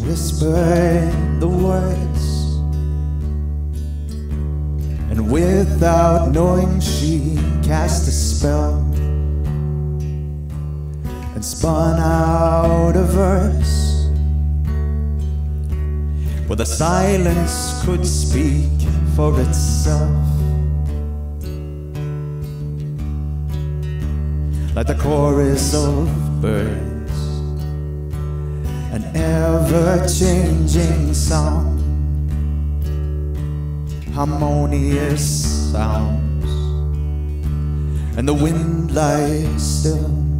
whispered the words, and without knowing, she cast a spell and spun out a verse. Where the silence could speak for itself. Like the chorus of birds an ever changing song, harmonious sounds, and the wind lies still.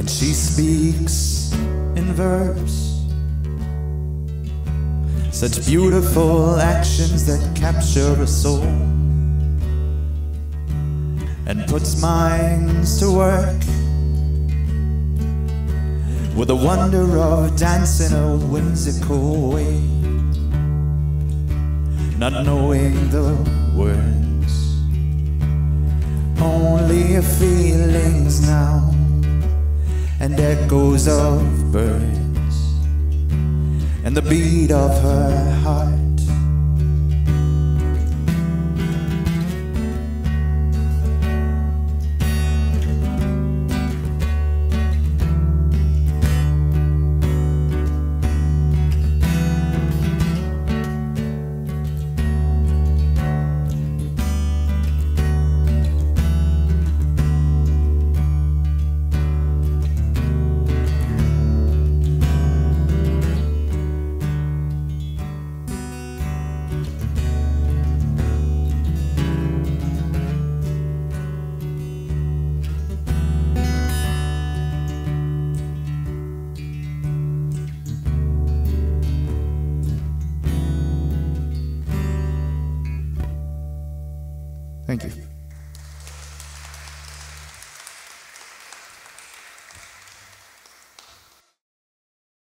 And she speaks in verse. Such beautiful actions that capture a soul. And puts minds to work. With the wonder of dancing a whimsical way, not knowing the words, only a feelings now echoes of birds and the beat of her heart.